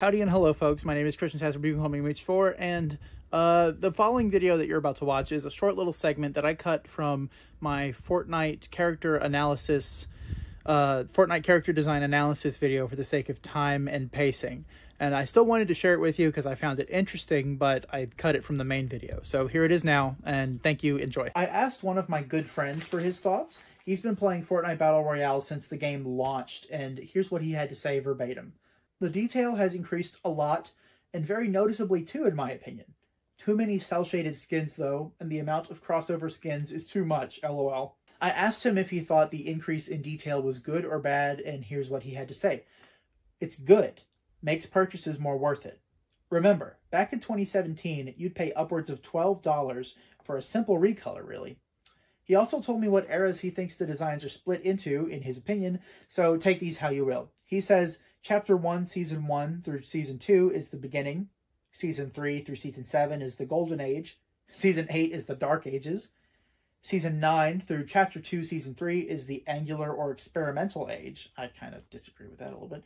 Howdy and hello folks, my name is Christian Tasser, you can call me H4, and uh, the following video that you're about to watch is a short little segment that I cut from my Fortnite character analysis, uh, Fortnite character design analysis video for the sake of time and pacing. And I still wanted to share it with you because I found it interesting, but I cut it from the main video. So here it is now, and thank you, enjoy. I asked one of my good friends for his thoughts. He's been playing Fortnite Battle Royale since the game launched, and here's what he had to say verbatim. The detail has increased a lot, and very noticeably too, in my opinion. Too many cel-shaded skins, though, and the amount of crossover skins is too much, lol. I asked him if he thought the increase in detail was good or bad, and here's what he had to say. It's good. Makes purchases more worth it. Remember, back in 2017, you'd pay upwards of $12 for a simple recolor, really. He also told me what eras he thinks the designs are split into, in his opinion, so take these how you will. He says, Chapter 1, Season 1 through Season 2 is the beginning. Season 3 through Season 7 is the Golden Age. Season 8 is the Dark Ages. Season 9 through Chapter 2, Season 3 is the Angular or Experimental Age. I kind of disagree with that a little bit.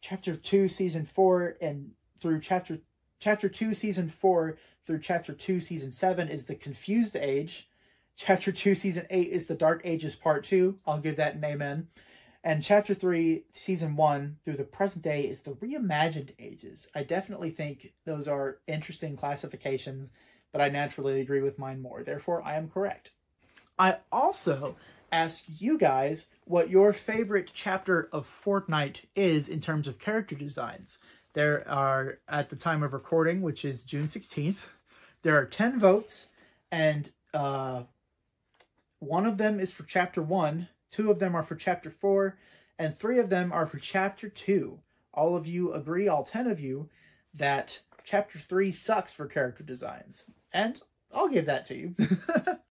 Chapter 2, Season 4 and through Chapter Chapter 2, Season 4 through Chapter 2, Season 7 is the Confused Age. Chapter 2, Season 8 is the Dark Ages Part 2. I'll give that an amen. And chapter three, season one through the present day is the reimagined ages. I definitely think those are interesting classifications, but I naturally agree with mine more. Therefore, I am correct. I also asked you guys what your favorite chapter of Fortnite is in terms of character designs. There are, at the time of recording, which is June 16th, there are 10 votes, and uh, one of them is for chapter one, Two of them are for chapter four, and three of them are for chapter two. All of you agree, all 10 of you, that chapter three sucks for character designs. And I'll give that to you.